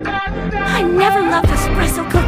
I never loved espresso cookies.